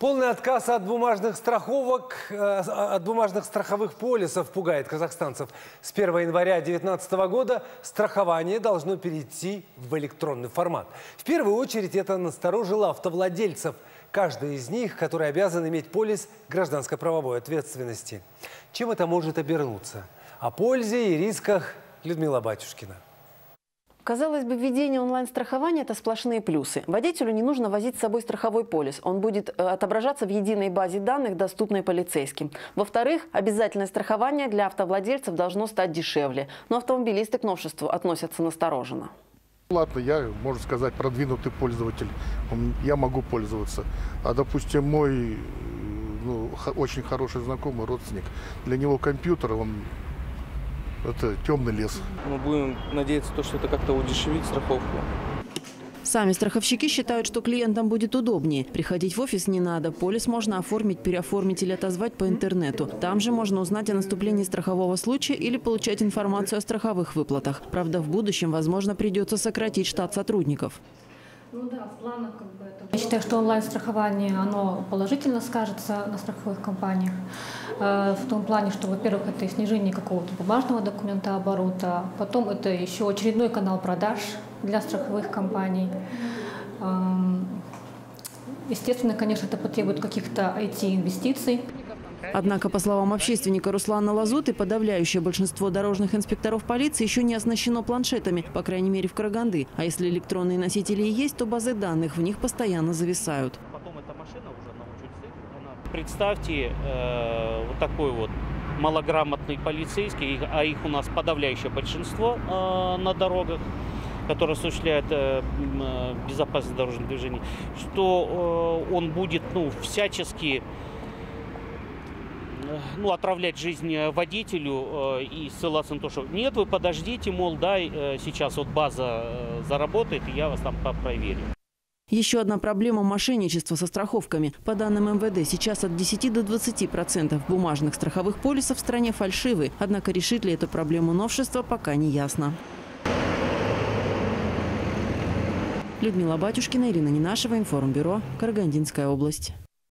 Полный отказ от бумажных страховок, э, от бумажных страховых полисов пугает казахстанцев. С 1 января 2019 года страхование должно перейти в электронный формат. В первую очередь это насторожило автовладельцев. Каждый из них, который обязан иметь полис гражданской правовой ответственности. Чем это может обернуться? О пользе и рисках Людмила Батюшкина. Казалось бы, введение онлайн-страхования – это сплошные плюсы. Водителю не нужно возить с собой страховой полис. Он будет э, отображаться в единой базе данных, доступной полицейским. Во-вторых, обязательное страхование для автовладельцев должно стать дешевле. Но автомобилисты к новшеству относятся настороженно. Ладно, я, можно сказать, продвинутый пользователь. Я могу пользоваться. А, допустим, мой э, ну, очень хороший знакомый, родственник, для него компьютер, он это темный лес. Мы будем надеяться, то, что это как-то удешевит страховку. Сами страховщики считают, что клиентам будет удобнее. Приходить в офис не надо. Полис можно оформить, переоформить или отозвать по интернету. Там же можно узнать о наступлении страхового случая или получать информацию о страховых выплатах. Правда, в будущем, возможно, придется сократить штат сотрудников. Ну да, в планах как бы это. Я считаю, что онлайн-страхование, оно положительно скажется на страховых компаниях. Э, В том плане, что, во-первых, это снижение какого-то бумажного документа оборота, потом это еще очередной канал продаж для страховых компаний. Эм, Естественно, конечно, это потребует каких-то IT-инвестиций. Однако, по словам общественника Руслана Лазуты, подавляющее большинство дорожных инспекторов полиции еще не оснащено планшетами, по крайней мере в Караганды. А если электронные носители и есть, то базы данных в них постоянно зависают. Представьте э, вот такой вот малограмотный полицейский, а их у нас подавляющее большинство э, на дорогах, которые осуществляют э, э, безопасность дорожного движения, что э, он будет ну, всячески ну, отравлять жизнь э, водителю э, и ссылаться на то, что нет, вы подождите, мол, да, э, сейчас вот база заработает, и я вас там проверю. Еще одна проблема – мошенничество со страховками. По данным МВД, сейчас от 10 до 20 процентов бумажных страховых полисов в стране фальшивы. Однако решит ли эту проблему новшества, пока не ясно. Людмила Батюшкина, Ирина Нинашева, Информбюро, Карагандинская область.